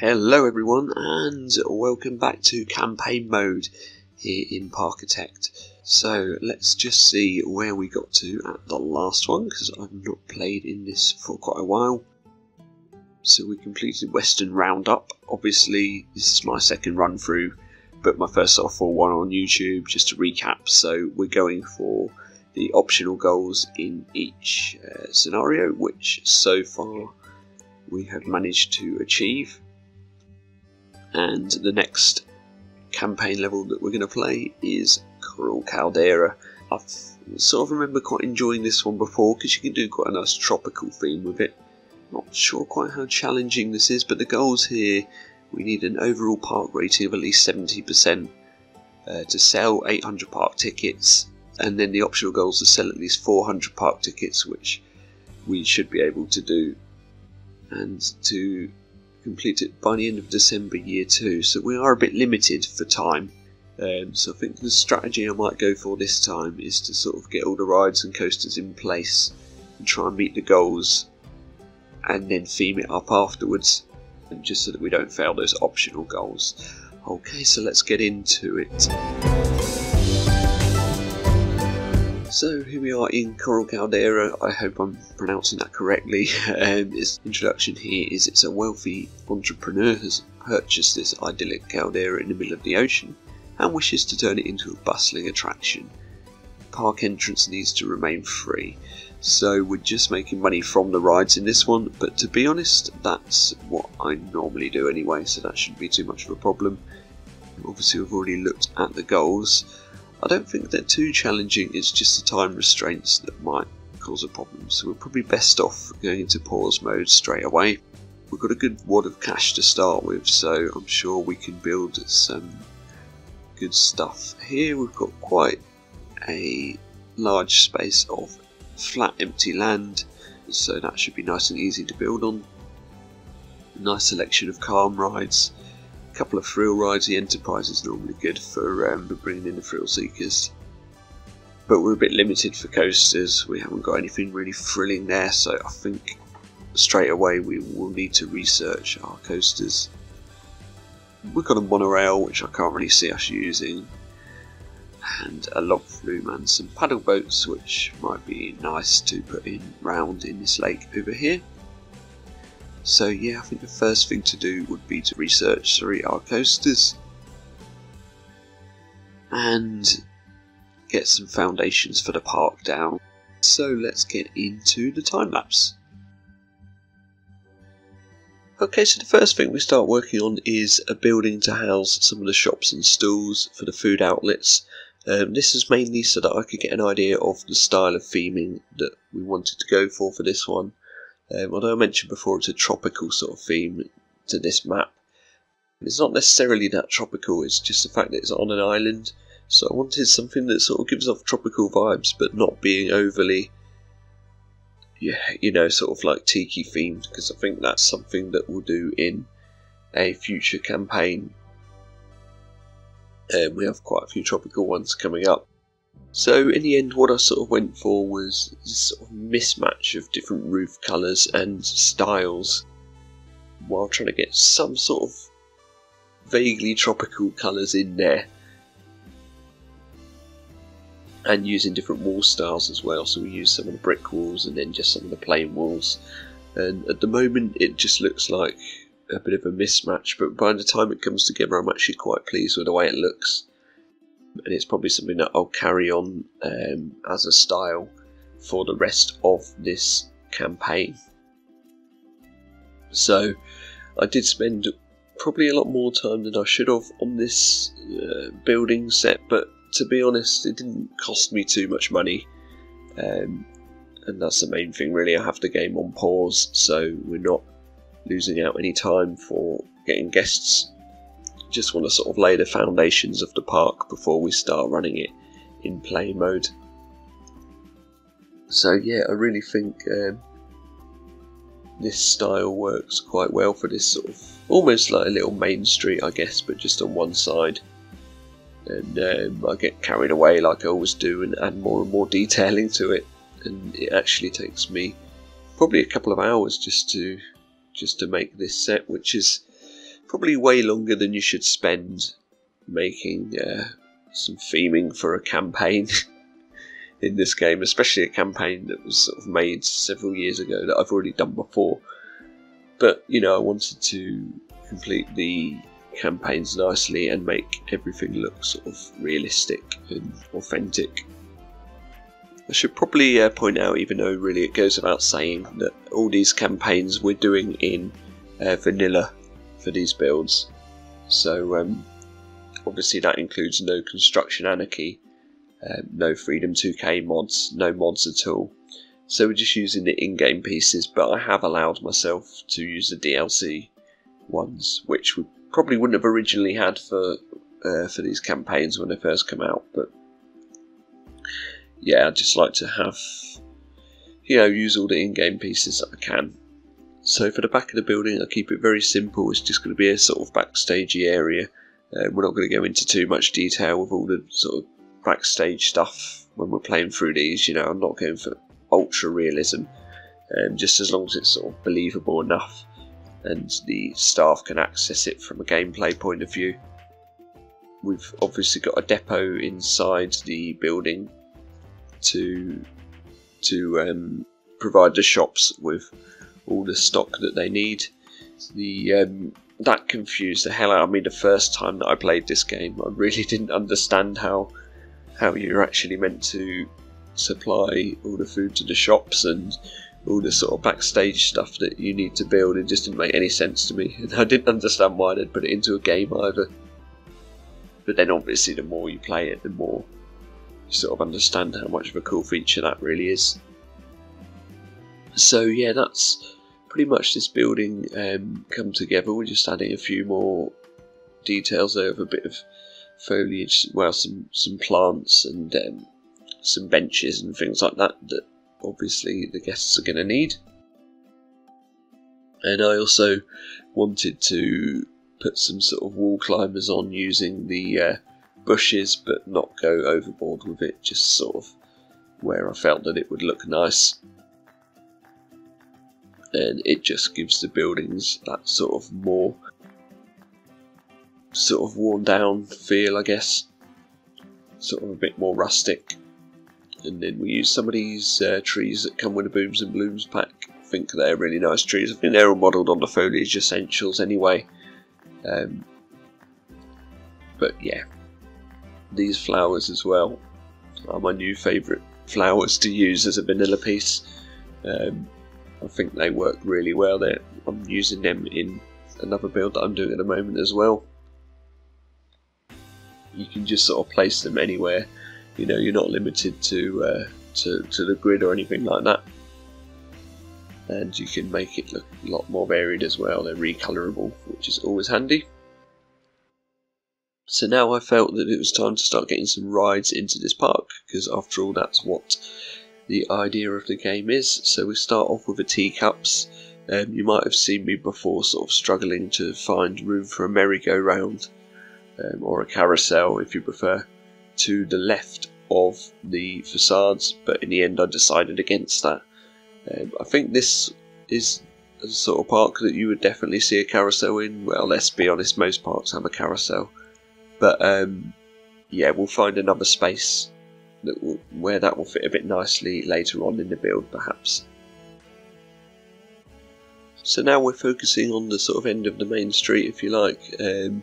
Hello everyone and welcome back to campaign mode here in Parkitect. So let's just see where we got to at the last one because I've not played in this for quite a while. So we completed Western Roundup. Obviously this is my second run through but my first softball one on YouTube just to recap. So we're going for the optional goals in each uh, scenario which so far we have managed to achieve and the next campaign level that we're going to play is Coral Caldera. I sort of remember quite enjoying this one before because you can do quite a nice tropical theme with it. Not sure quite how challenging this is, but the goals here we need an overall park rating of at least 70% uh, to sell 800 park tickets, and then the optional goals to sell at least 400 park tickets, which we should be able to do. And to complete it by the end of December year two, so we are a bit limited for time. Um, so I think the strategy I might go for this time is to sort of get all the rides and coasters in place and try and meet the goals and then theme it up afterwards and just so that we don't fail those optional goals. Okay, so let's get into it. So here we are in Coral Caldera. I hope I'm pronouncing that correctly. Um, introduction here is it's a wealthy entrepreneur has purchased this idyllic caldera in the middle of the ocean and wishes to turn it into a bustling attraction. Park entrance needs to remain free, so we're just making money from the rides in this one. But to be honest, that's what I normally do anyway, so that shouldn't be too much of a problem. Obviously, we've already looked at the goals. I don't think they're too challenging, it's just the time restraints that might cause a problem, so we're probably best off going into pause mode straight away. We've got a good wad of cash to start with, so I'm sure we can build some good stuff. Here we've got quite a large space of flat empty land, so that should be nice and easy to build on. Nice selection of calm rides, couple of thrill rides. The Enterprise is normally good for, um, for bringing in the thrill seekers. But we're a bit limited for coasters. We haven't got anything really thrilling there, so I think straight away we will need to research our coasters. We've got a monorail, which I can't really see us using, and a log flume and some paddle boats, which might be nice to put in round in this lake over here. So yeah, I think the first thing to do would be to research three our coasters and get some foundations for the park down. So let's get into the time lapse. Okay, so the first thing we start working on is a building to house some of the shops and stalls for the food outlets. Um, this is mainly so that I could get an idea of the style of theming that we wanted to go for for this one. Um, although I mentioned before it's a tropical sort of theme to this map, it's not necessarily that tropical, it's just the fact that it's on an island. So I wanted something that sort of gives off tropical vibes but not being overly, yeah, you know, sort of like tiki themed because I think that's something that we'll do in a future campaign. Um, we have quite a few tropical ones coming up. So in the end, what I sort of went for was this sort of mismatch of different roof colours and styles, while trying to get some sort of vaguely tropical colours in there, and using different wall styles as well. So we use some of the brick walls and then just some of the plain walls. And at the moment, it just looks like a bit of a mismatch, but by the time it comes together, I'm actually quite pleased with the way it looks and it's probably something that I'll carry on um, as a style for the rest of this campaign. So, I did spend probably a lot more time than I should have on this uh, building set, but to be honest, it didn't cost me too much money. Um, and that's the main thing, really. I have the game on pause, so we're not losing out any time for getting guests just want to sort of lay the foundations of the park before we start running it in play mode. So yeah, I really think um, this style works quite well for this sort of almost like a little main street, I guess, but just on one side. And um, I get carried away like I always do and add more and more detailing to it, and it actually takes me probably a couple of hours just to just to make this set, which is probably way longer than you should spend making uh, some theming for a campaign in this game, especially a campaign that was sort of made several years ago that I've already done before. But you know, I wanted to complete the campaigns nicely and make everything look sort of realistic and authentic. I should probably uh, point out, even though really it goes without saying, that all these campaigns we're doing in uh, vanilla for these builds. So um, obviously that includes no construction anarchy, uh, no Freedom 2K mods, no mods at all. So we're just using the in-game pieces, but I have allowed myself to use the DLC ones, which we probably wouldn't have originally had for uh, for these campaigns when they first come out. But yeah, I just like to have you know use all the in-game pieces that I can. So for the back of the building, I keep it very simple. It's just going to be a sort of backstagey area. Uh, we're not going to go into too much detail with all the sort of backstage stuff when we're playing through these. You know, I'm not going for ultra realism, um, just as long as it's sort of believable enough and the staff can access it from a gameplay point of view. We've obviously got a depot inside the building to to um, provide the shops with all the stock that they need. The um, that confused the hell out of me the first time that I played this game. I really didn't understand how how you're actually meant to supply all the food to the shops and all the sort of backstage stuff that you need to build. It just didn't make any sense to me, and I didn't understand why they'd put it into a game either. But then, obviously, the more you play it, the more you sort of understand how much of a cool feature that really is. So yeah, that's pretty much this building um, come together. We're just adding a few more details over a bit of foliage, well, some some plants and um, some benches and things like that that obviously the guests are going to need. And I also wanted to put some sort of wall climbers on using the uh, bushes, but not go overboard with it. Just sort of where I felt that it would look nice and it just gives the buildings that sort of more sort of worn down feel, I guess. Sort of a bit more rustic. And then we use some of these uh, trees that come with the Booms and Blooms pack. I think they're really nice trees. I think they're all modelled on the foliage essentials anyway. Um, but yeah, these flowers as well are my new favourite flowers to use as a vanilla piece. Um, I think they work really well. There, I'm using them in another build that I'm doing at the moment as well. You can just sort of place them anywhere. You know, you're not limited to uh, to to the grid or anything like that. And you can make it look a lot more varied as well. They're recolorable, which is always handy. So now I felt that it was time to start getting some rides into this park, because after all, that's what the idea of the game is. So we start off with the teacups. Um, you might have seen me before sort of struggling to find room for a merry-go-round um, or a carousel if you prefer to the left of the facades but in the end I decided against that. Um, I think this is a sort of park that you would definitely see a carousel in. Well, let's be honest, most parks have a carousel. But um, yeah, we'll find another space that will, where that will fit a bit nicely later on in the build, perhaps. So now we're focusing on the sort of end of the main street, if you like, um,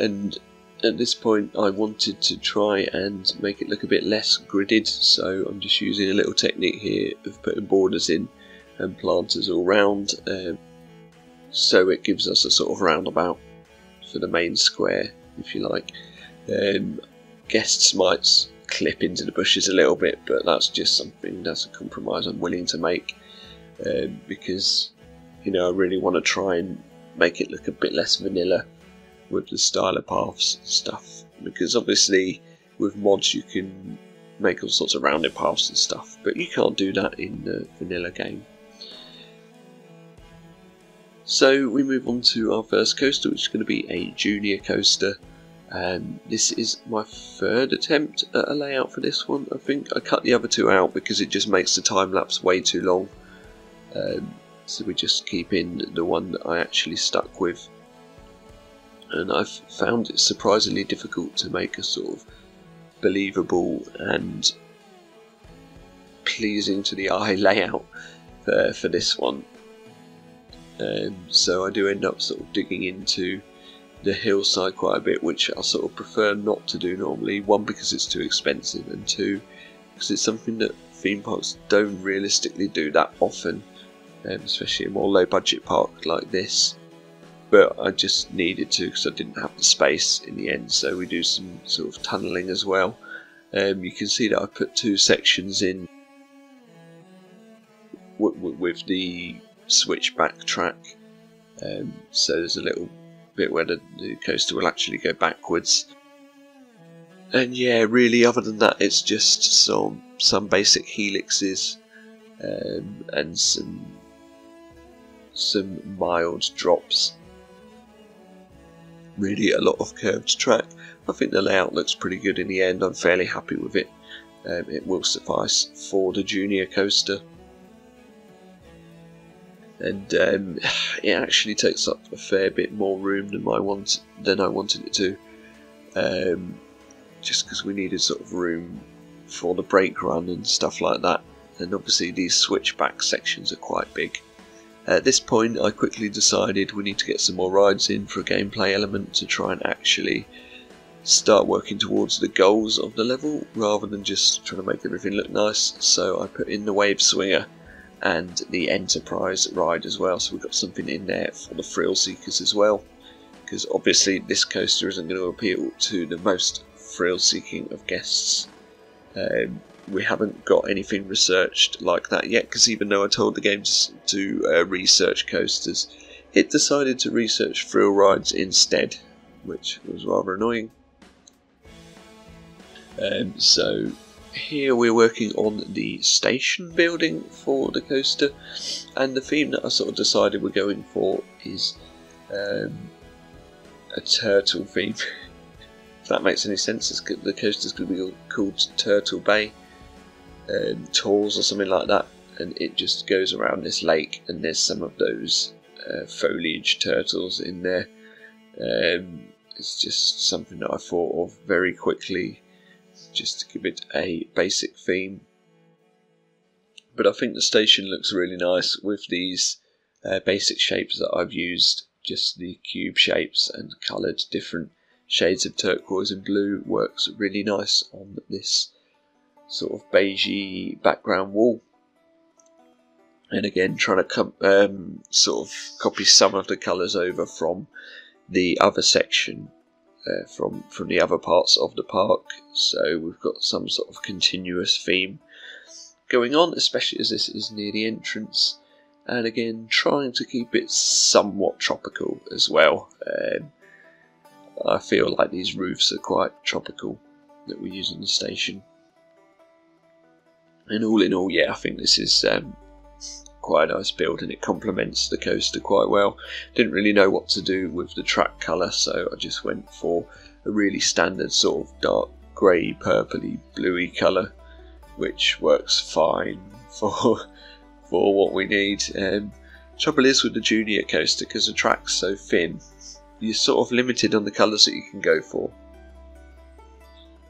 and at this point I wanted to try and make it look a bit less gridded, so I'm just using a little technique here of putting borders in and planters all round, um, so it gives us a sort of roundabout for the main square, if you like. Um, guests might clip into the bushes a little bit, but that's just something that's a compromise I'm willing to make um, because you know I really want to try and make it look a bit less vanilla with the styler paths stuff because obviously with mods you can make all sorts of rounded paths and stuff, but you can't do that in the vanilla game. So we move on to our first coaster, which is going to be a junior coaster. Um, this is my third attempt at a layout for this one. I think I cut the other two out because it just makes the time lapse way too long. Um, so we just keep in the one that I actually stuck with. and I've found it surprisingly difficult to make a sort of believable and pleasing to the eye layout for, for this one. Um, so I do end up sort of digging into the hillside quite a bit, which I sort of prefer not to do normally. One, because it's too expensive, and two, because it's something that theme parks don't realistically do that often, um, especially a more low budget park like this. But I just needed to because I didn't have the space in the end, so we do some sort of tunnelling as well. Um, you can see that I put two sections in with the switchback track. Um, so there's a little bit where the, the, coaster will actually go backwards. And yeah, really, other than that, it's just some some basic helixes um, and some some mild drops. Really, a lot of curved track. I think the layout looks pretty good in the end. I'm fairly happy with it. Um, it will suffice for the junior coaster and um, it actually takes up a fair bit more room than I want than I wanted it to. Um, just because we needed sort of room for the brake run and stuff like that, and obviously these switchback sections are quite big. At this point, I quickly decided we need to get some more rides in for a gameplay element to try and actually start working towards the goals of the level rather than just trying to make everything look nice. So I put in the wave swinger and the Enterprise ride as well. So we've got something in there for the thrill seekers as well. Because obviously this coaster isn't going to appeal to the most thrill seeking of guests. Um, we haven't got anything researched like that yet because even though I told the game to uh, research coasters, it decided to research thrill rides instead, which was rather annoying. Um, so here we're working on the station building for the coaster and the theme that I sort of decided we're going for is um, a turtle theme. If that makes any sense the coaster's going to be called Turtle Bay um, Tours or something like that and it just goes around this lake and there's some of those uh, foliage turtles in there. Um, it's just something that I thought of very quickly just to give it a basic theme. But I think the station looks really nice with these uh, basic shapes that I've used, just the cube shapes and coloured different shades of turquoise and blue works really nice on this sort of beigey background wall. And again, trying to um, sort of copy some of the colours over from the other section uh, from from the other parts of the park. So we've got some sort of continuous theme going on, especially as this is near the entrance. And again, trying to keep it somewhat tropical as well. Um, I feel like these roofs are quite tropical that we use in the station. And all in all, yeah, I think this is um, quite a nice build and it complements the coaster quite well. Didn't really know what to do with the track colour, so I just went for a really standard sort of dark grey, purpley, bluey colour, which works fine for for what we need. Um, trouble is with the junior coaster because the track's so thin, you're sort of limited on the colours that you can go for.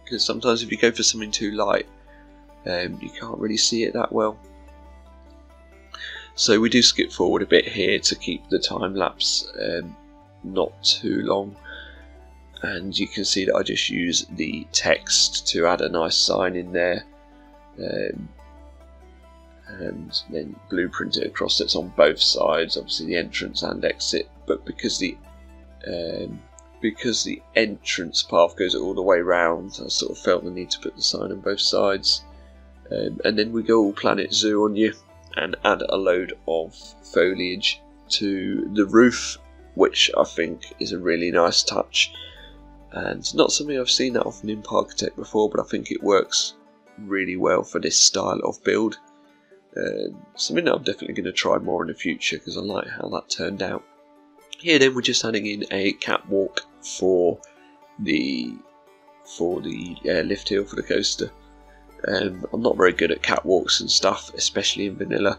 Because sometimes if you go for something too light, um, you can't really see it that well. So we do skip forward a bit here to keep the time lapse um, not too long. And you can see that I just use the text to add a nice sign in there. Um, and then blueprint it across it's on both sides, obviously the entrance and exit. But because the um, because the entrance path goes all the way round, I sort of felt the need to put the sign on both sides. Um, and then we go all Planet Zoo on you and add a load of foliage to the roof, which I think is a really nice touch. And not something I've seen that often in Parkitect before, but I think it works really well for this style of build. Uh, something that I'm definitely going to try more in the future because I like how that turned out. Here then we're just adding in a catwalk for the for the uh, lift hill for the coaster. Um, I'm not very good at catwalks and stuff, especially in vanilla,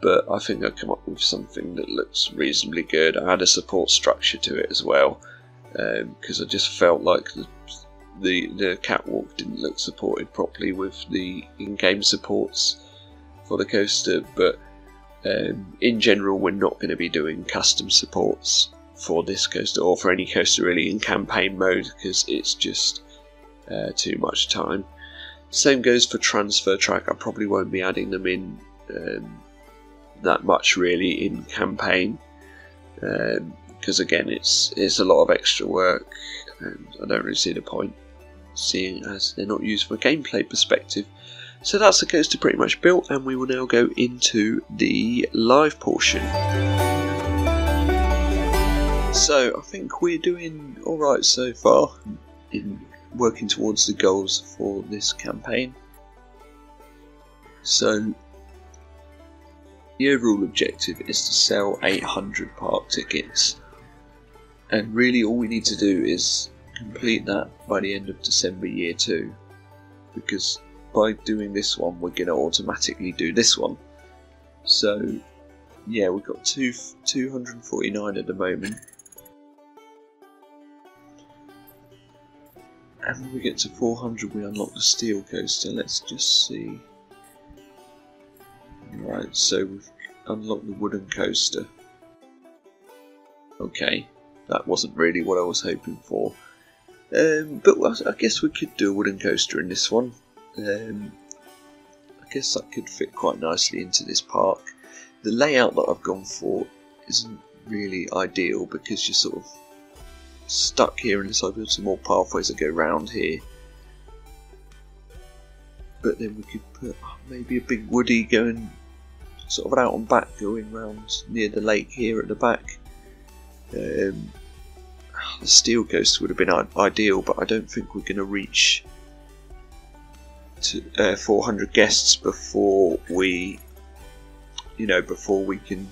but I think I've come up with something that looks reasonably good. I add a support structure to it as well, because um, I just felt like the, the the catwalk didn't look supported properly with the in-game supports for the coaster. But um, in general, we're not going to be doing custom supports for this coaster or for any coaster really in campaign mode because it's just uh, too much time. Same goes for transfer track. I probably won't be adding them in um, that much really in campaign because um, again it's it's a lot of extra work and I don't really see the point seeing as they're not used from a gameplay perspective. So that's the coaster pretty much built and we will now go into the live portion. So I think we're doing alright so far in working towards the goals for this campaign. So the overall objective is to sell 800 park tickets. And really all we need to do is complete that by the end of December year 2 because by doing this one we're going to automatically do this one. So yeah we've got two, 249 at the moment and when we get to 400 we unlock the steel coaster let's just see. Right so we've unlocked the wooden coaster. Okay that wasn't really what I was hoping for. Um, but I guess we could do a wooden coaster in this one. Um, I guess that could fit quite nicely into this park. The layout that I've gone for isn't really ideal because you're sort of stuck here unless I build some more pathways that go round here. But then we could put maybe a big woody going sort of out and back going round near the lake here at the back. Um, the steel coaster would have been ideal, but I don't think we're going to reach to uh, 400 guests before we, you know, before we can,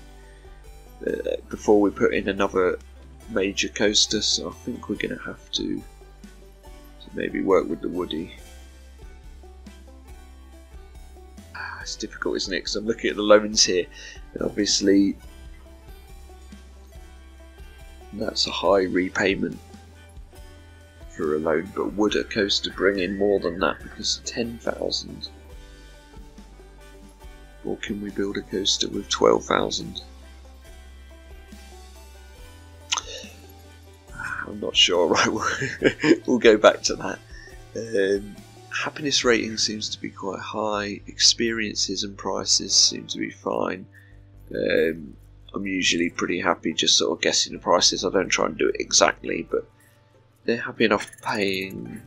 uh, before we put in another major coaster, so I think we're going to have to, maybe work with the Woody. Ah, it's difficult, isn't it? Because I'm looking at the loans here, and obviously that's a high repayment for a loan, but would a coaster bring in more than that because 10,000? Or can we build a coaster with 12,000? I'm not sure. Right, we'll, we'll go back to that. Um, happiness rating seems to be quite high. Experiences and prices seem to be fine. Um, I'm usually pretty happy just sort of guessing the prices. I don't try and do it exactly, but they're happy enough paying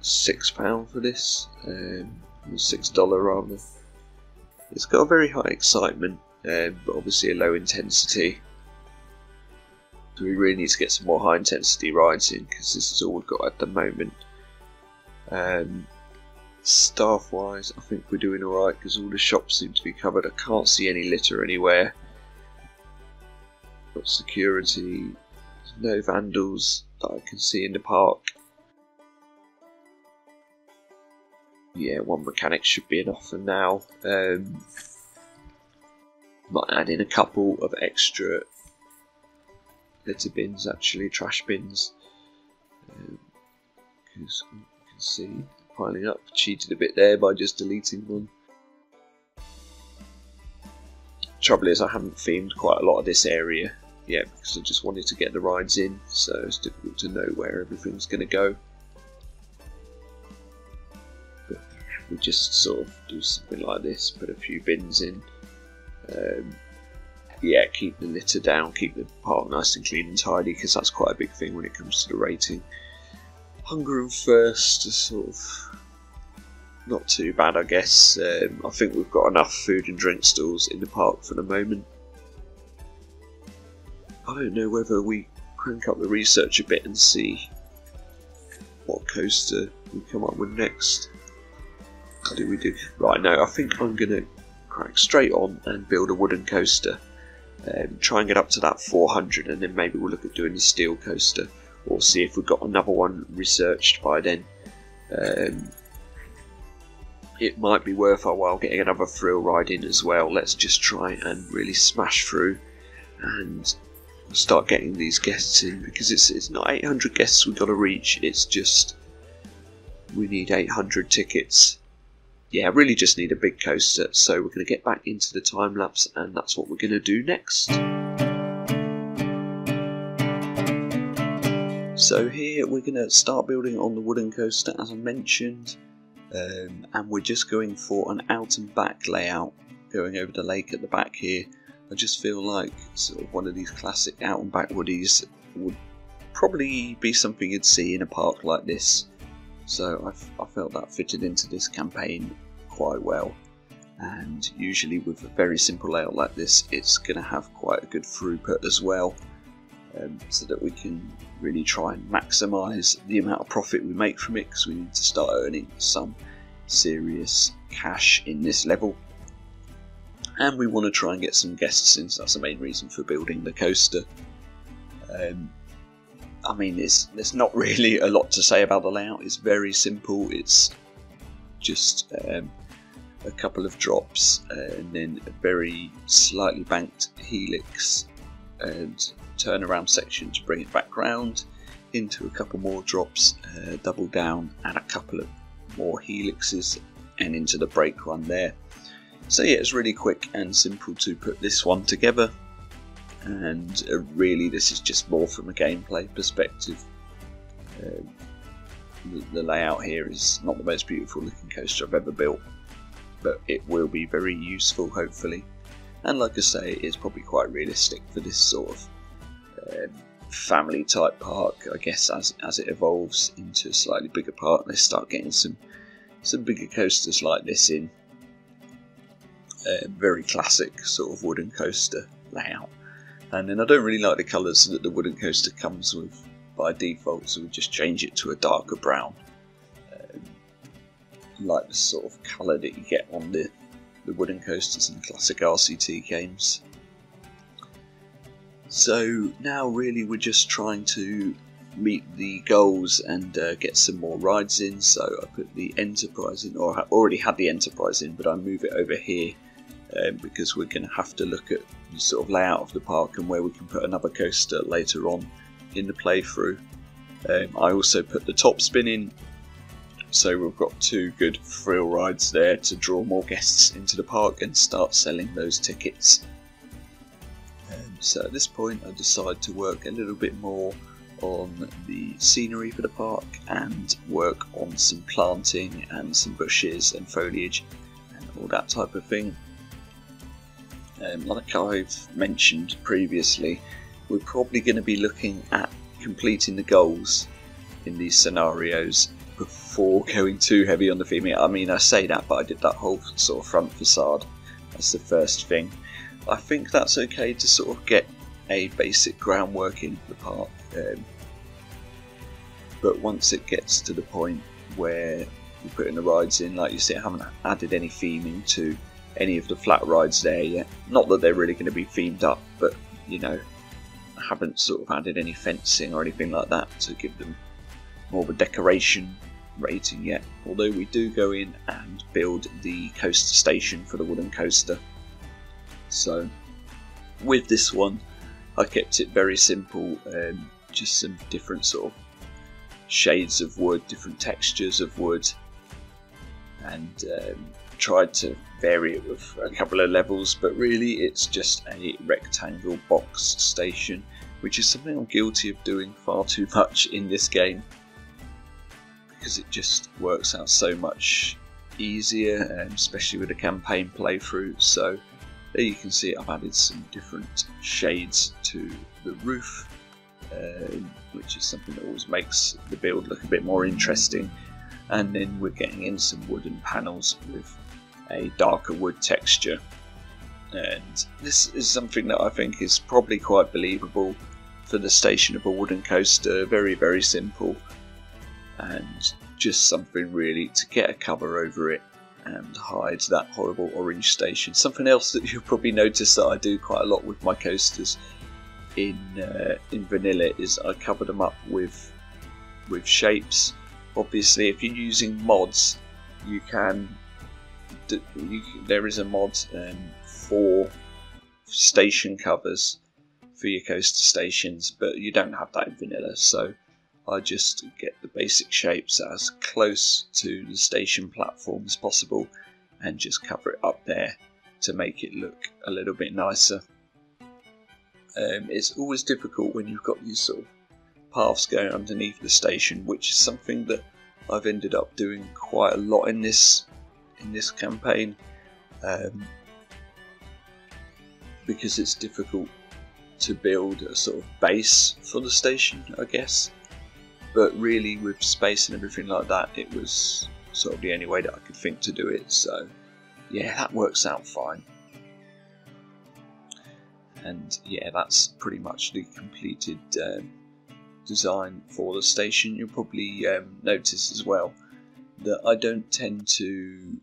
six pound for this, um, six dollar rather. It's got a very high excitement, um, but obviously a low intensity. So we really need to get some more high intensity rides in because this is all we've got at the moment. Um, staff wise, I think we're doing alright because all the shops seem to be covered. I can't see any litter anywhere. Got security, no vandals that I can see in the park. Yeah, one mechanic should be enough for now. Um, might add in a couple of extra litter bins actually, trash bins. Because um, you can see piling up, cheated a bit there by just deleting one. Trouble is, I haven't themed quite a lot of this area yet because I just wanted to get the rides in, so it's difficult to know where everything's going to go. But we just sort of do something like this, put a few bins in. Um, yeah, keep the litter down, keep the park nice and clean and tidy because that's quite a big thing when it comes to the rating. Hunger and thirst are sort of not too bad, I guess. Um, I think we've got enough food and drink stalls in the park for the moment. I don't know whether we crank up the research a bit and see what coaster we come up with next. What do we do? Right, no, I think I'm going to crack straight on and build a wooden coaster um, try and get up to that 400 and then maybe we'll look at doing the steel coaster or see if we've got another one researched by then um, it might be worth our while getting another thrill ride in as well let's just try and really smash through and start getting these guests in because it's it's not 800 guests we've got to reach. It's just we need 800 tickets. Yeah, I really just need a big coaster. So we're going to get back into the time lapse, and that's what we're going to do next. So here we're going to start building on the wooden coaster as I mentioned um, and we're just going for an out and back layout going over the lake at the back here. I just feel like sort of one of these classic out and back woodies would probably be something you'd see in a park like this. So I, I felt that fitted into this campaign quite well and usually with a very simple layout like this it's going to have quite a good throughput as well um, so that we can really try and maximise the amount of profit we make from it because we need to start earning some serious cash in this level. And we want to try and get some guests in, so that's the main reason for building the coaster. Um, I mean, there's, there's not really a lot to say about the layout, it's very simple, it's just um, a couple of drops and then a very slightly banked helix and turnaround section to bring it back round into a couple more drops, uh, double down, and a couple of more helixes, and into the brake run there. So yeah, it's really quick and simple to put this one together, and uh, really this is just more from a gameplay perspective. Uh, the, the layout here is not the most beautiful looking coaster I've ever built, but it will be very useful hopefully. And like I say, it's probably quite realistic for this sort of um, family type park. I guess as as it evolves into a slightly bigger park, they start getting some some bigger coasters like this in. Uh, very classic sort of wooden coaster layout. And then I don't really like the colours that the wooden coaster comes with by default, so we just change it to a darker brown. Um, like the sort of colour that you get on the, the wooden coasters in classic RCT games. So now really we're just trying to meet the goals and uh, get some more rides in. So I put the Enterprise in, or I already had the Enterprise in, but I move it over here um, because we're going to have to look at the sort of layout of the park and where we can put another coaster later on in the playthrough. Um, I also put the top spin in, so we've got two good thrill rides there to draw more guests into the park and start selling those tickets. So at this point I decide to work a little bit more on the scenery for the park and work on some planting and some bushes and foliage and all that type of thing. Um, like I've mentioned previously, we're probably going to be looking at completing the goals in these scenarios before going too heavy on the theming. I mean, I say that, but I did that whole sort of front facade. That's the first thing. I think that's okay to sort of get a basic groundwork in the park. Um, but once it gets to the point where you're putting the rides in, like you say, I haven't added any theming to any of the flat rides there yet. Not that they're really going to be themed up, but you know, I haven't sort of added any fencing or anything like that to give them more of a decoration rating yet. Although we do go in and build the coaster station for the wooden coaster. So with this one, I kept it very simple, um, just some different sort of shades of wood, different textures of wood, and um, tried to vary it with a couple of levels. But really, it's just a rectangle box station, which is something I'm guilty of doing far too much in this game because it just works out so much easier, um, especially with a campaign playthrough. So there you can see I've added some different shades to the roof, um, which is something that always makes the build look a bit more interesting. And then we're getting in some wooden panels with a darker wood texture. And this is something that I think is probably quite believable for the station of a wooden coaster. Very, very simple. And just something really to get a cover over it and hide that horrible orange station. Something else that you'll probably notice that I do quite a lot with my coasters in uh, in vanilla is I cover them up with with shapes. Obviously, if you're using mods, you can. You, there is a mod um, for station covers for your coaster stations, but you don't have that in vanilla, so I just get the basic shapes as close to the station platform as possible and just cover it up there to make it look a little bit nicer. Um, it's always difficult when you've got these sort of paths going underneath the station, which is something that I've ended up doing quite a lot in this in this campaign um, because it's difficult to build a sort of base for the station, I guess. But really, with space and everything like that, it was sort of the only way that I could think to do it. So, yeah, that works out fine. And yeah, that's pretty much the completed um, design for the station. You'll probably um, notice as well that I don't tend to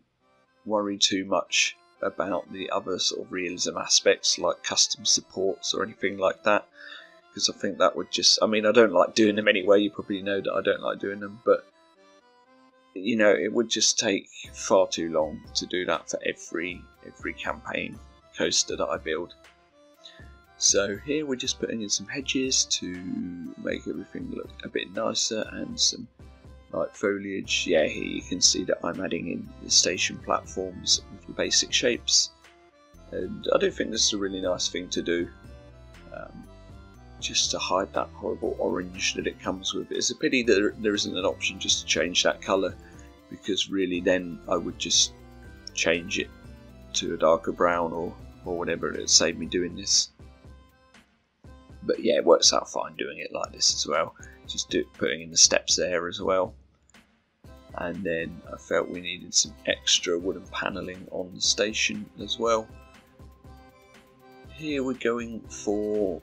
worry too much about the other sort of realism aspects like custom supports or anything like that because I think that would just I mean I don't like doing them anyway you probably know that I don't like doing them but you know it would just take far too long to do that for every every campaign coaster that I build. So here we're just putting in some hedges to make everything look a bit nicer and some like foliage. Yeah, here you can see that I'm adding in the station platforms with the basic shapes. And I do think this is a really nice thing to do. Um, just to hide that horrible orange that it comes with. It's a pity that there isn't an option just to change that colour because really then I would just change it to a darker brown or, or whatever and it would save me doing this. But yeah, it works out fine doing it like this as well. Just do, putting in the steps there as well and then I felt we needed some extra wooden panelling on the station as well. Here we're going for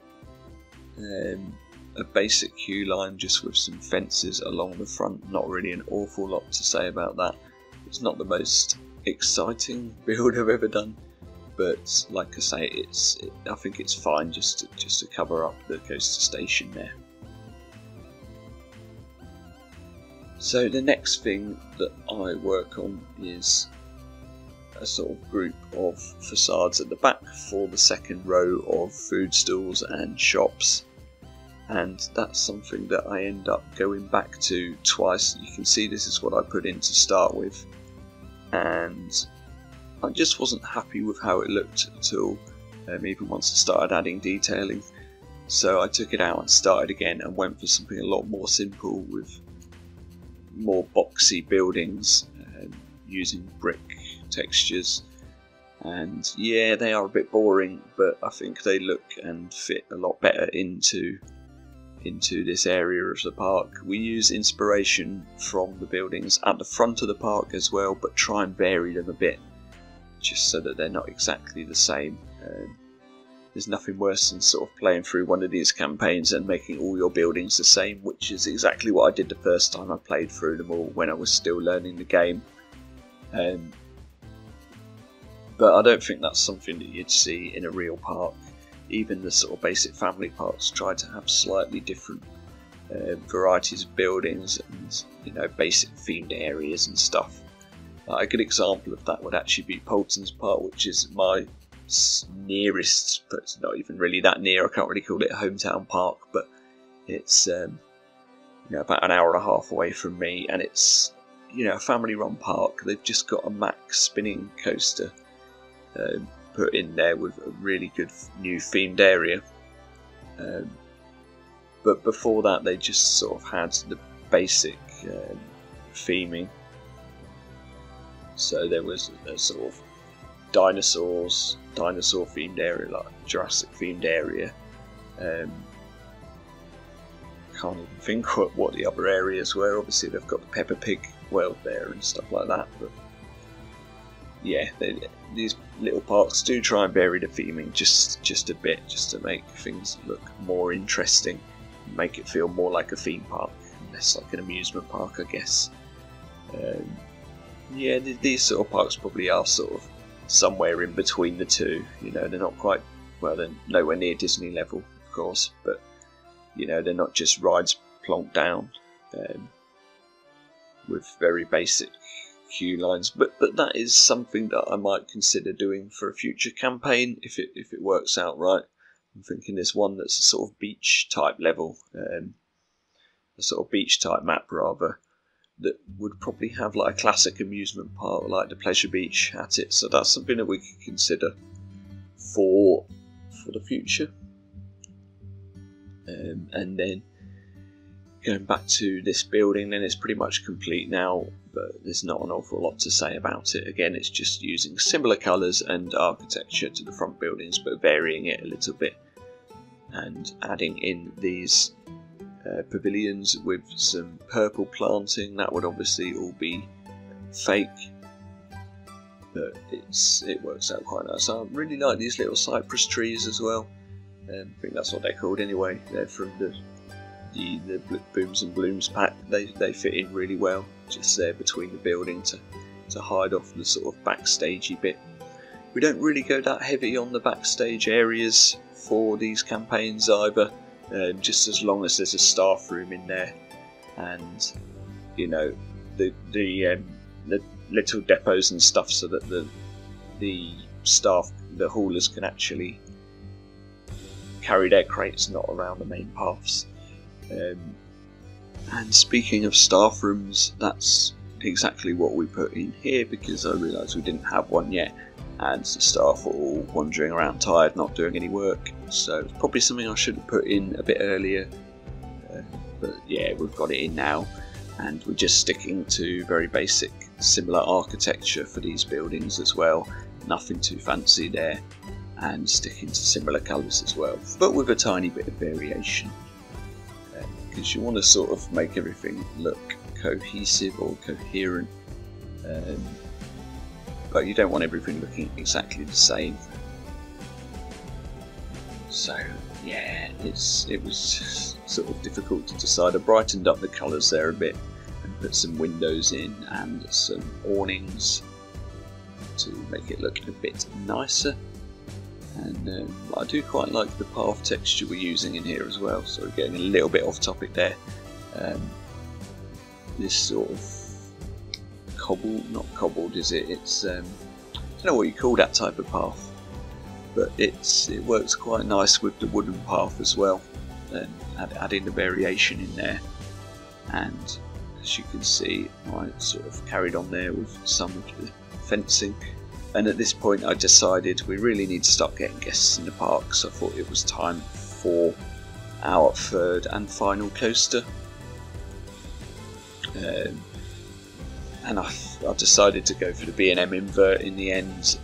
um, a basic queue line just with some fences along the front, not really an awful lot to say about that. It's not the most exciting build I've ever done, but like I say, it's it, I think it's fine just to, just to cover up the coaster station there. So the next thing that I work on is a sort of group of facades at the back for the second row of food stalls and shops. And that's something that I end up going back to twice. You can see this is what I put in to start with. And I just wasn't happy with how it looked at all. Um, even once I started adding detailing. So I took it out and started again and went for something a lot more simple with more boxy buildings um, using brick textures. And yeah, they are a bit boring, but I think they look and fit a lot better into into this area of the park. We use inspiration from the buildings at the front of the park as well, but try and vary them a bit, just so that they're not exactly the same. Um, there's nothing worse than sort of playing through one of these campaigns and making all your buildings the same, which is exactly what I did the first time I played through them all when I was still learning the game. Um, but I don't think that's something that you'd see in a real park. Even the sort of basic family parks try to have slightly different uh, varieties of buildings and you know basic themed areas and stuff. Uh, a good example of that would actually be Paultons Park, which is my nearest, but it's not even really that near. I can't really call it a hometown park, but it's um, you know about an hour and a half away from me, and it's you know a family-run park. They've just got a Mack's spinning coaster um, put in there with a really good new themed area. Um, but before that, they just sort of had the basic um, theming. So there was a sort of dinosaurs, dinosaur themed area, like Jurassic themed area. Um, can't even think what, what the other areas were. Obviously, they've got the Peppa Pig world there and stuff like that. But yeah, they, these little parks do try and vary the theming just just a bit, just to make things look more interesting, make it feel more like a theme park, less like an amusement park, I guess. Um, yeah, these sort of parks probably are sort of somewhere in between the two. You know, they're not quite well, they're nowhere near Disney level, of course, but you know, they're not just rides plonked down um, with very basic queue lines. But but that is something that I might consider doing for a future campaign if it if it works out right. I'm thinking there's one that's a sort of beach type level, um, a sort of beach type map rather, that would probably have like a classic amusement park like the Pleasure Beach at it. So that's something that we could consider for for the future. Um, and then going back to this building, then it's pretty much complete now, but there's not an awful lot to say about it. Again, it's just using similar colours and architecture to the front buildings, but varying it a little bit and adding in these uh, pavilions with some purple planting. That would obviously all be fake, but it's it works out quite nice. I really like these little cypress trees as well. Um, I think that's what they're called anyway. They're from the the, the booms and blooms pack. They they fit in really well, just there between the building to to hide off the sort of backstagey bit. We don't really go that heavy on the backstage areas for these campaigns either. Um, just as long as there's a staff room in there, and you know the the um, the little depots and stuff, so that the the staff, the haulers, can actually carry their crates not around the main paths. Um, and speaking of staff rooms, that's exactly what we put in here because I realised we didn't have one yet, and the staff were all wandering around tired, not doing any work. So it's probably something I should have put in a bit earlier. Uh, but yeah, we've got it in now, and we're just sticking to very basic, similar architecture for these buildings as well. Nothing too fancy there, and sticking to similar colours as well, but with a tiny bit of variation because you want to sort of make everything look cohesive or coherent. Um, but you don't want everything looking exactly the same. So yeah, it's it was sort of difficult to decide. I brightened up the colours there a bit and put some windows in and some awnings to make it look a bit nicer and um, I do quite like the path texture we're using in here as well so we're getting a little bit off topic there um, this sort of cobbled, not cobbled is it, it's um, I don't know what you call that type of path but it's it works quite nice with the wooden path as well and add, adding the variation in there. And as you can see I sort of carried on there with some of the fencing. And at this point, I decided we really need to start getting guests in the park, so I thought it was time for our third and final coaster. Um, and I, I decided to go for the B&M invert in the end,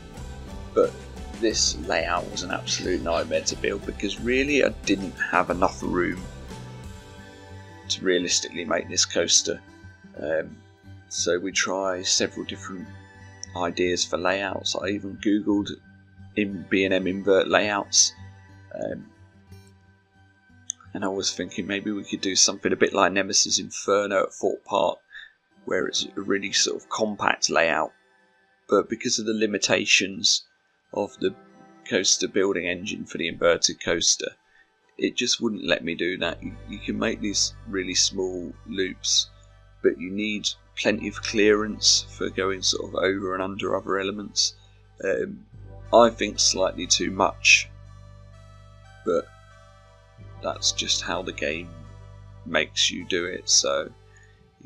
but this layout was an absolute nightmare to build because really I didn't have enough room to realistically make this coaster. Um, so we tried several different ideas for layouts. I even googled in B&M invert layouts, um, and I was thinking maybe we could do something a bit like Nemesis Inferno at Thorpe Park, where it's a really sort of compact layout. But because of the limitations of the coaster building engine for the inverted coaster, it just wouldn't let me do that. You, you can make these really small loops, but you need plenty of clearance for going sort of over and under other elements. Um, I think slightly too much, but that's just how the game makes you do it. So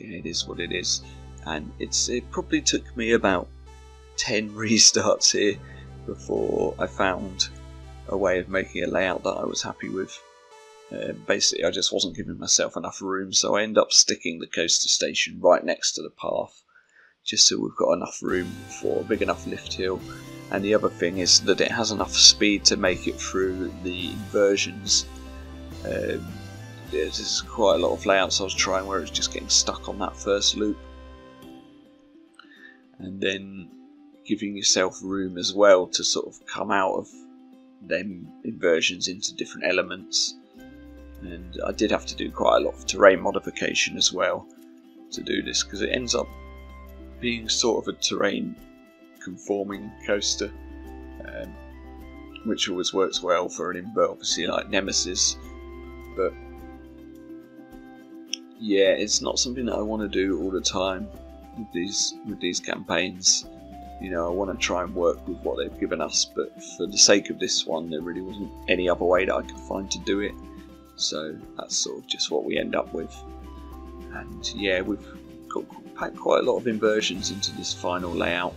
yeah, it is what it is, and it's it probably took me about ten restarts here before I found a way of making a layout that I was happy with. Uh, basically, I just wasn't giving myself enough room, so I end up sticking the coaster station right next to the path, just so we've got enough room for a big enough lift hill. And the other thing is that it has enough speed to make it through the inversions. Um, there's quite a lot of layouts I was trying where it's just getting stuck on that first loop. And then giving yourself room as well to sort of come out of them inversions into different elements and I did have to do quite a lot of terrain modification as well to do this because it ends up being sort of a terrain conforming coaster um, which always works well for an invert obviously like Nemesis but yeah it's not something that I want to do all the time with these with these campaigns you know, I want to try and work with what they've given us, but for the sake of this one, there really wasn't any other way that I could find to do it. So that's sort of just what we end up with. And yeah, we've got packed quite a lot of inversions into this final layout.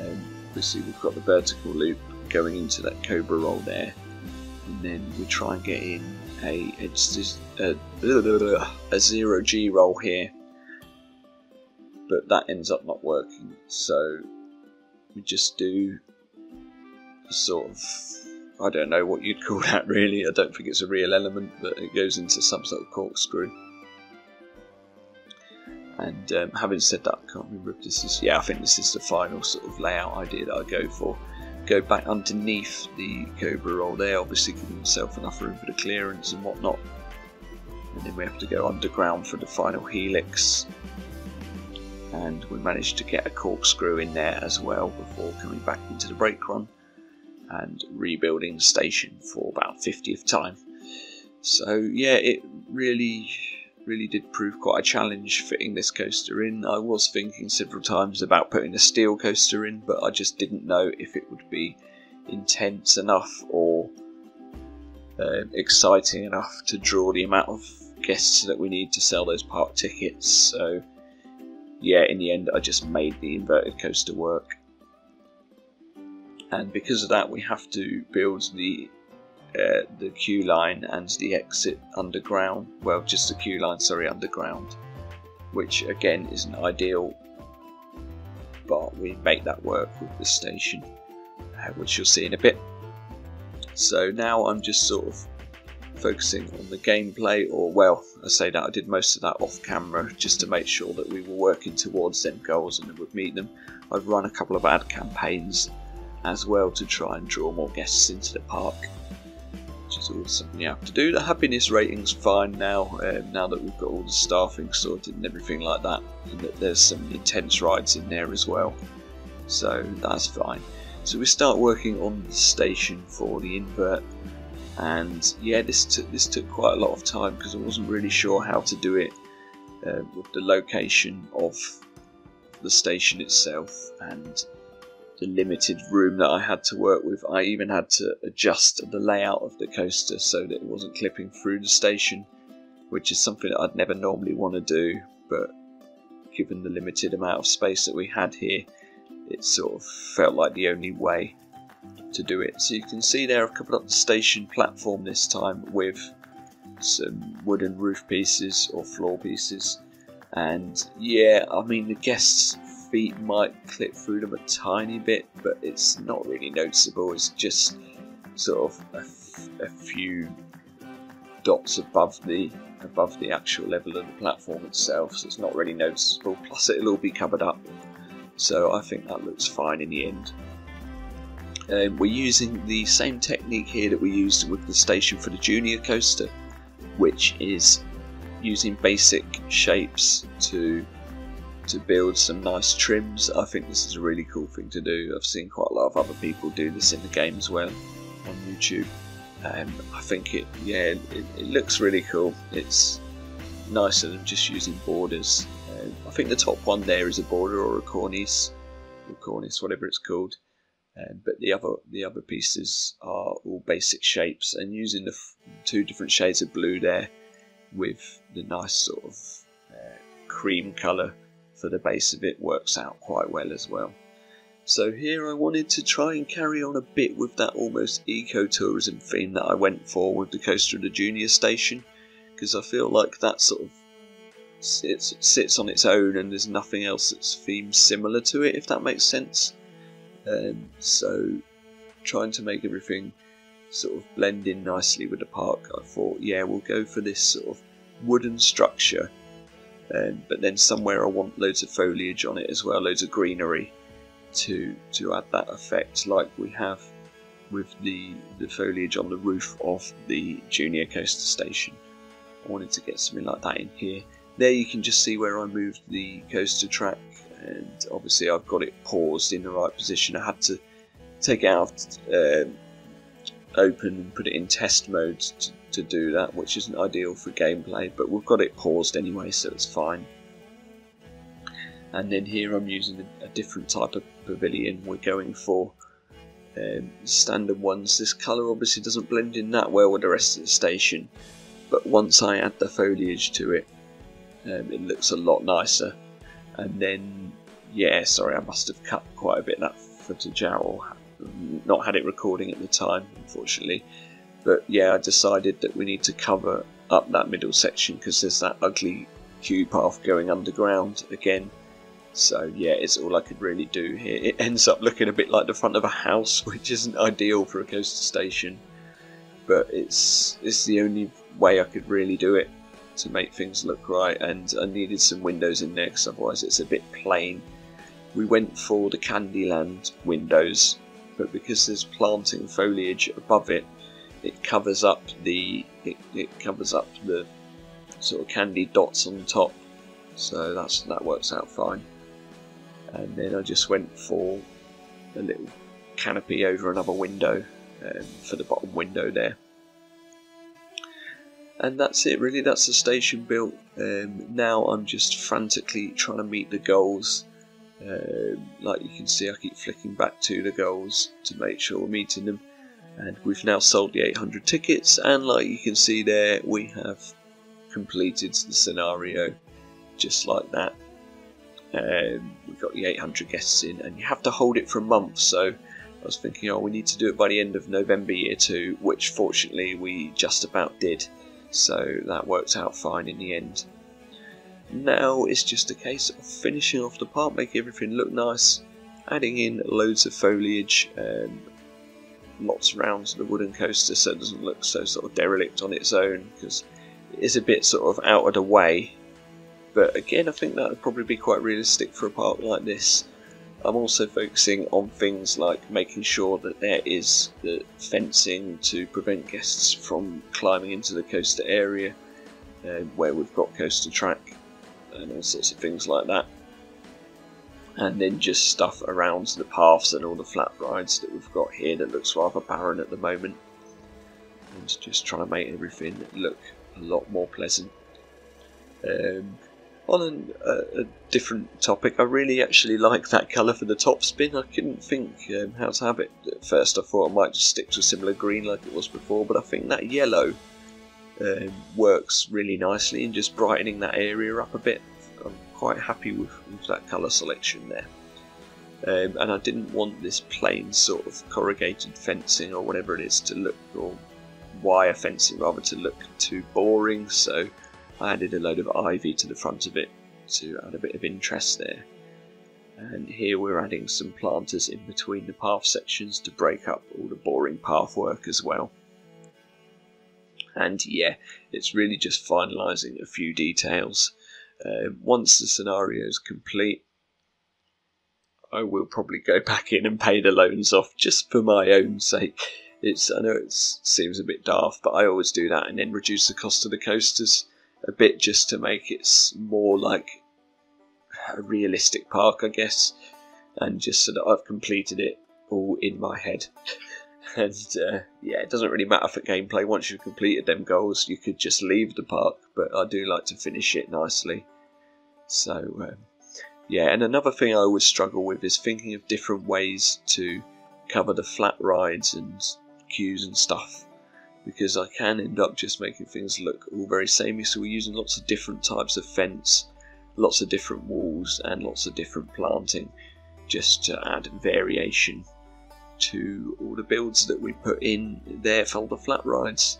Um, obviously, we've got the vertical loop going into that Cobra roll there, and then we try and get in a it's a, a zero G roll here, but that ends up not working. So we just do a sort of I don't know what you'd call that really. I don't think it's a real element, but it goes into some sort of corkscrew. And um, having said that, I can't remember if this is yeah, I think this is the final sort of layout idea that I go for. Go back underneath the Cobra roll there, obviously giving himself enough room for the clearance and whatnot. And then we have to go underground for the final helix and we managed to get a corkscrew in there as well before coming back into the brake run and rebuilding the station for about 50th time. So yeah, it really, really did prove quite a challenge fitting this coaster in. I was thinking several times about putting a steel coaster in, but I just didn't know if it would be intense enough or uh, exciting enough to draw the amount of guests that we need to sell those park tickets. So yeah, in the end, I just made the inverted coaster work. And because of that, we have to build the uh, the queue line and the exit underground. Well, just the queue line, sorry, underground, which again isn't ideal, but we make that work with the station, uh, which you'll see in a bit. So now I'm just sort of focusing on the gameplay, or well, I say that I did most of that off camera just to make sure that we were working towards them goals and would meet them. I've run a couple of ad campaigns as well to try and draw more guests into the park, which is something you have to do. The happiness rating's fine now, um, now that we've got all the staffing sorted and everything like that, and that there's some intense rides in there as well, so that's fine. So we start working on the station for the invert and yeah this took this took quite a lot of time because I wasn't really sure how to do it uh, with the location of the station itself and the limited room that I had to work with I even had to adjust the layout of the coaster so that it wasn't clipping through the station which is something that I'd never normally want to do but given the limited amount of space that we had here it sort of felt like the only way to do it. So you can see there I've covered up the station platform this time with some wooden roof pieces or floor pieces. And yeah, I mean the guests' feet might clip through them a tiny bit, but it's not really noticeable. It's just sort of a, few dots above the above the actual level of the platform itself, so it's not really noticeable. Plus, it'll all be covered up, so I think that looks fine in the end. Um, we're using the same technique here that we used with the station for the junior coaster, which is using basic shapes to to build some nice trims. I think this is a really cool thing to do. I've seen quite a lot of other people do this in the game as well on YouTube. Um, I think it, yeah, it, it, looks really cool. It's nicer than just using borders. Um, I think the top one there is a border or a cornice, or cornice, whatever it's called. Um, but the other the other pieces are all basic shapes and using the two different shades of blue there with the nice sort of uh, cream colour for the base of it works out quite well as well. So here I wanted to try and carry on a bit with that almost eco-tourism theme that I went for with the Coaster of the Junior Station because I feel like that sort of sits, sits on its own and there's nothing else that's themed similar to it if that makes sense. Um, so trying to make everything sort of blend in nicely with the park, I thought, yeah, we'll go for this sort of wooden structure. Um, but then somewhere I want loads of foliage on it as well, loads of greenery to to add that effect, like we have with the the foliage on the roof of the junior coaster station. I wanted to get something like that in here. There you can just see where I moved the coaster track and obviously I've got it paused in the right position. I had to take it out um, open and put it in test mode to, to do that, which isn't ideal for gameplay, but we've got it paused anyway, so it's fine. And then here I'm using a, different type of pavilion. We're going for um, standard ones. This colour obviously doesn't blend in that well with the rest of the station, but once I add the foliage to it, um, it looks a lot nicer. And then, yeah, sorry, I must have cut quite a bit of that footage out, or not had it recording at the time, unfortunately. But yeah, I decided that we need to cover up that middle section because there's that ugly queue path going underground again. So yeah, it's all I could really do here. It ends up looking a bit like the front of a house, which isn't ideal for a coaster station. But it's it's the only way I could really do it to make things look right, and I needed some windows in there because otherwise it's a bit plain. We went for the Candyland windows, but because there's planting foliage above it, it covers up the it, it covers up the sort of candy dots on the top, so that's that works out fine. And then I just went for a little canopy over another window um, for the bottom window there. And that's it really. That's the station built. Um, now I'm just frantically trying to meet the goals. Um, like you can see I keep flicking back to the goals to make sure we're meeting them and we've now sold the 800 tickets and like you can see there we have completed the scenario just like that um, we've got the 800 guests in and you have to hold it for a month so I was thinking oh we need to do it by the end of November year two which fortunately we just about did so that worked out fine in the end. Now it's just a case of finishing off the park making everything look nice, adding in loads of foliage, um, lots around the wooden coaster so it doesn't look so sort of derelict on its own because it is a bit sort of out of the way. But again, I think that would probably be quite realistic for a park like this. I'm also focusing on things like making sure that there is the fencing to prevent guests from climbing into the coaster area uh, where we've got coaster track and all sorts of things like that. And then just stuff around the paths and all the flat rides that we've got here that looks rather barren at the moment. And just trying to make everything look a lot more pleasant. Um, on an, a different topic, I really actually like that colour for the top spin. I couldn't think um, how to have it. At first, I thought I might just stick to a similar green like it was before, but I think that yellow um, works really nicely in just brightening that area up a bit. Quite happy with, with that colour selection there. Um, and I didn't want this plain sort of corrugated fencing or whatever it is to look, or wire fencing rather, to look too boring, so I added a load of ivy to the front of it to add a bit of interest there. And here we're adding some planters in between the path sections to break up all the boring path work as well. And yeah, it's really just finalising a few details. Uh, once the scenario is complete, I will probably go back in and pay the loans off just for my own sake. It's I know it seems a bit daft, but I always do that and then reduce the cost of the coasters a bit just to make it more like a realistic park, I guess, and just so that I've completed it all in my head. And uh, yeah, it doesn't really matter for gameplay. Once you've completed them goals, you could just leave the park, but I do like to finish it nicely. So um, yeah, and another thing I always struggle with is thinking of different ways to cover the flat rides and queues and stuff because I can end up just making things look all very samey. So we're using lots of different types of fence, lots of different walls, and lots of different planting just to add variation to all the builds that we put in there for the flat rides.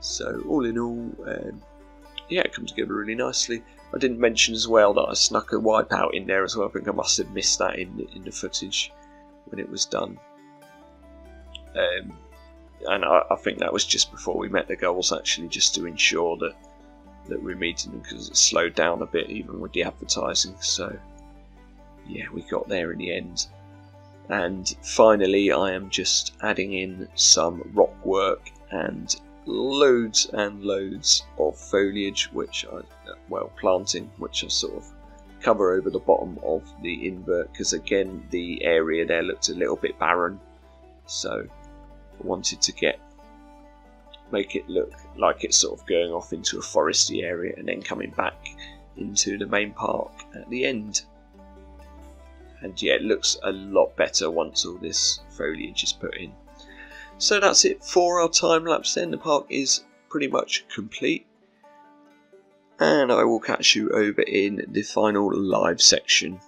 So all in all, um, yeah, it comes together really nicely. I didn't mention as well that I snuck a wipeout in there as well. I think I must have missed that in in the footage when it was done. Um, and I, I, think that was just before we met the goals, actually, just to ensure that that we're meeting them because it slowed down a bit even with the advertising. So yeah, we got there in the end. And finally, I am just adding in some rock work and loads and loads of foliage, which I, well, planting, which I sort of cover over the bottom of the invert because again, the area there looked a little bit barren. So I wanted to get make it look like it's sort of going off into a foresty area and then coming back into the main park at the end. And yeah, it looks a lot better once all this foliage is put in. So that's it for our time lapse then. The park is pretty much complete. And I will catch you over in the final live section.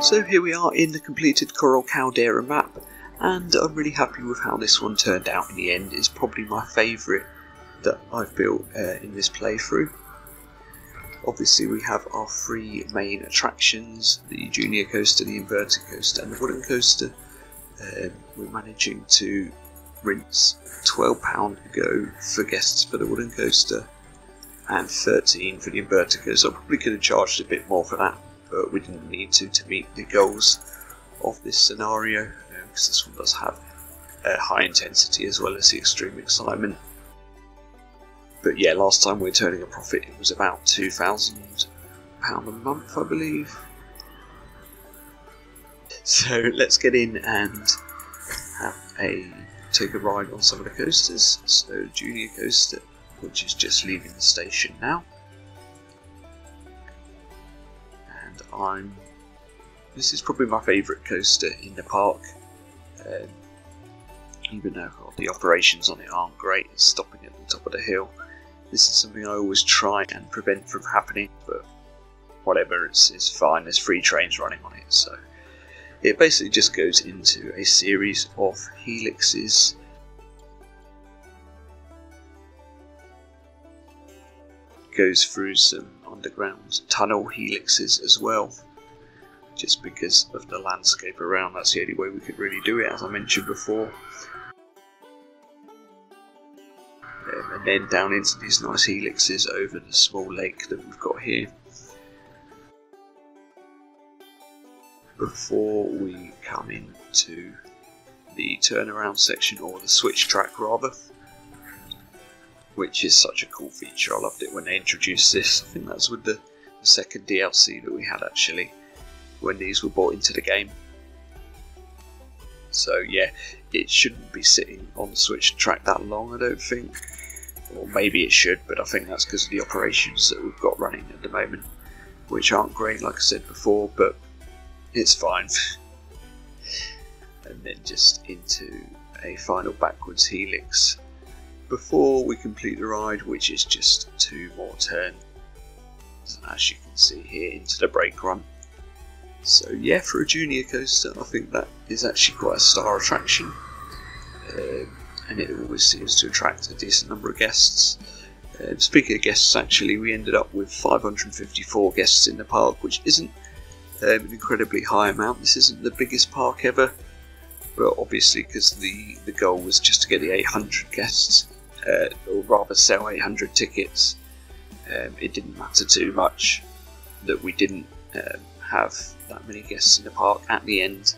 So here we are in the completed Coral Caldera map, and I'm really happy with how this one turned out in the end. It's probably my favourite that I've built uh, in this playthrough. Obviously we have our three main attractions, the junior coaster, the inverted coaster and the wooden coaster. Um, we're managing to rinse £12 a go for guests for the wooden coaster and 13 for the inverted coaster. I probably could have charged a bit more for that, but we didn't need to to meet the goals of this scenario because um, this one does have high intensity as well as the extreme excitement. But yeah, last time we were turning a profit, it was about £2,000 a month, I believe. So let's get in and have a take a ride on some of the coasters. So Junior Coaster, which is just leaving the station now. And I'm... This is probably my favourite coaster in the park. Um, even though the operations on it aren't great, it's stopping at the top of the hill. This is something I always try and prevent from happening, but whatever, it's, it's fine. There's free trains running on it, so it basically just goes into a series of helixes. Goes through some underground tunnel helixes as well, just because of the landscape around. That's the only way we could really do it, as I mentioned before. Um, and then down into these nice helixes over the small lake that we've got here. Before we come into the turnaround section, or the switch track rather, which is such a cool feature. I loved it when they introduced this. I think that's with the, the second DLC that we had actually, when these were brought into the game. So yeah, it shouldn't be sitting on the switch track that long, I don't think or maybe it should, but I think that's because of the operations that we've got running at the moment, which aren't great, like I said before, but it's fine. and then just into a final backwards helix before we complete the ride, which is just two more turns, as you can see here, into the brake run. So yeah, for a junior coaster, I think that is actually quite a star attraction. Um, and it always seems to attract a decent number of guests. Uh, speaking of guests, actually, we ended up with 554 guests in the park, which isn't um, an incredibly high amount. This isn't the biggest park ever, but obviously, because the, the goal was just to get the 800 guests, uh, or rather sell 800 tickets, um, it didn't matter too much that we didn't um, have that many guests in the park at the end.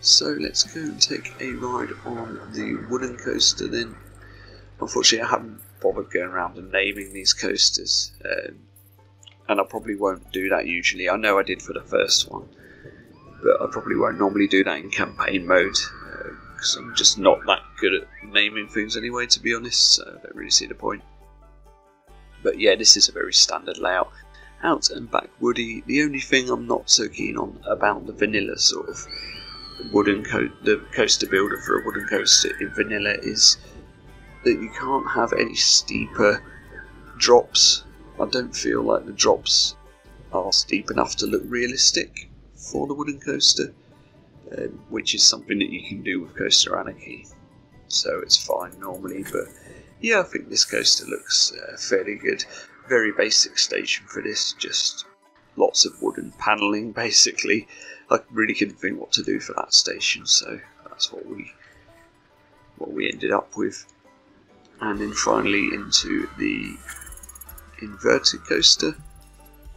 So let's go and take a ride on the wooden coaster then. Unfortunately, I haven't bothered going around and naming these coasters, um, and I probably won't do that usually. I know I did for the first one, but I probably won't normally do that in campaign mode because uh, I'm just not that good at naming things anyway, to be honest. So I don't really see the point. But yeah, this is a very standard layout out and back woody. The only thing I'm not so keen on about the vanilla sort of wooden the coaster builder for a wooden coaster in vanilla is that you can't have any steeper drops. I don't feel like the drops are steep enough to look realistic for the wooden coaster, um, which is something that you can do with Coaster Anarchy. So it's fine normally, but yeah, I think this coaster looks uh, fairly good. Very basic station for this, just lots of wooden panelling basically. I really couldn't think what to do for that station, so that's what we what we ended up with. And then finally into the inverted coaster,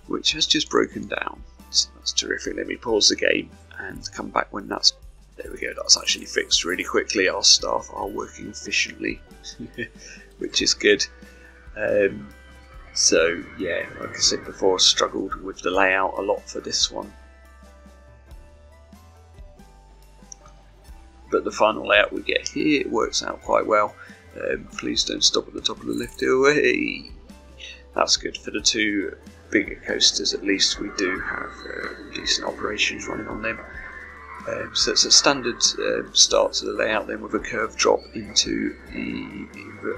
which has just broken down. So that's terrific. Let me pause the game and come back when that's there we go, that's actually fixed really quickly. Our staff are working efficiently, which is good. Um, so yeah, like I said before, I struggled with the layout a lot for this one. But the final layout we get here it works out quite well. Um, please don't stop at the top of the lift hill. That's good for the two bigger coasters, at least, we do have uh, decent operations running on them. Um, so it's a standard uh, start to the layout then with a curved drop into the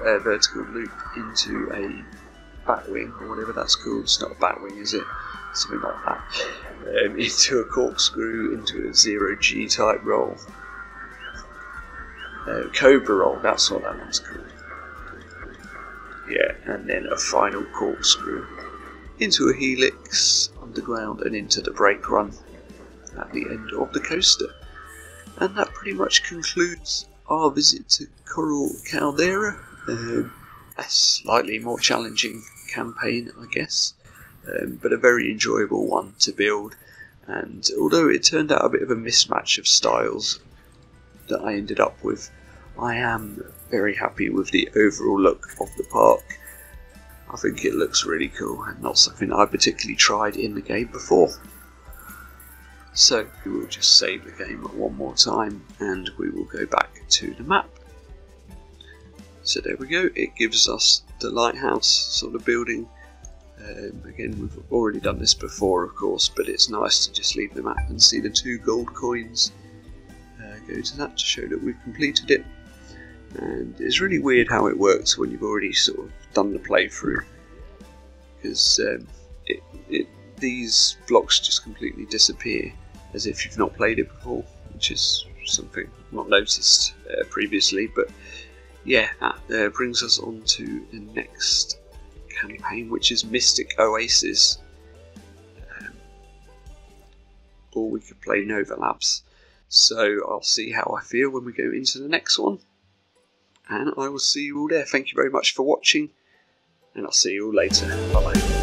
uh, vertical loop into a batwing or whatever that's called. It's not a batwing, is it? Something like that. Um, into a corkscrew, into a zero G type roll. Uh, Cobra roll, that's what that one's called. Yeah, and then a final corkscrew into a helix underground and into the brake run at the end of the coaster. And that pretty much concludes our visit to Coral Caldera. Um, a slightly more challenging campaign, I guess, um, but a very enjoyable one to build. And although it turned out a bit of a mismatch of styles that I ended up with, I am very happy with the overall look of the park. I think it looks really cool and not something I particularly tried in the game before. So we will just save the game one more time and we will go back to the map. So there we go, it gives us the lighthouse sort of building. Um, again, we've already done this before, of course, but it's nice to just leave the map and see the two gold coins. Uh, go to that to show that we've completed it. And it's really weird how it works when you've already sort of done the playthrough, because um, it, it, these blocks just completely disappear as if you've not played it before, which is something I've not noticed uh, previously. But yeah, that uh, brings us on to the next campaign, which is Mystic Oasis. Um, or we could play Nova Labs. So I'll see how I feel when we go into the next one. And I will see you all there. Thank you very much for watching, and I'll see you all later. Bye bye.